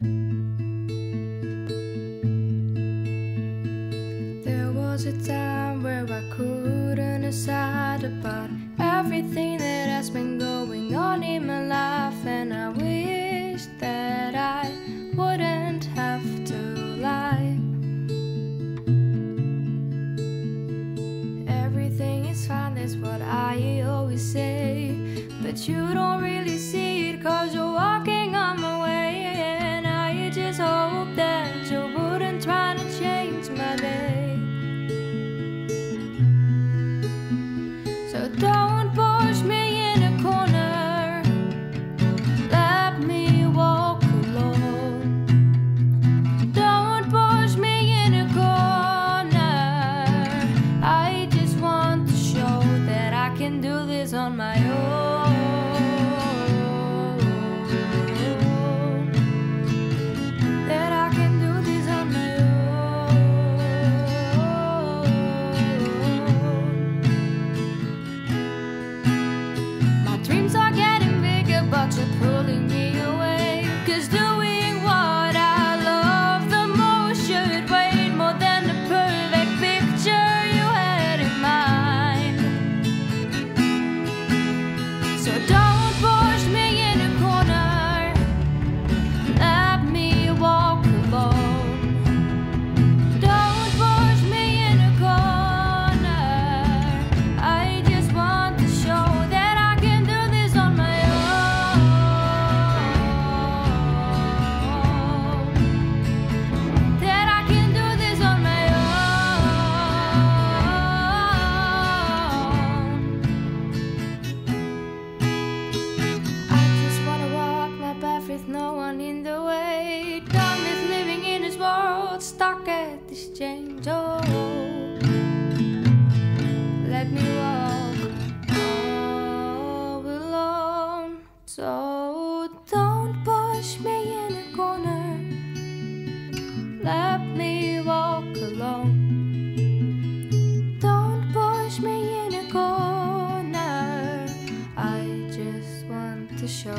There was a time where I couldn't decide about everything that has been going on in my life, and I wish that I wouldn't have to lie. Everything is fine, that's what I always say, but you don't really see. don't Don't force me let me walk alone. Don't push me in a corner, I just want to show.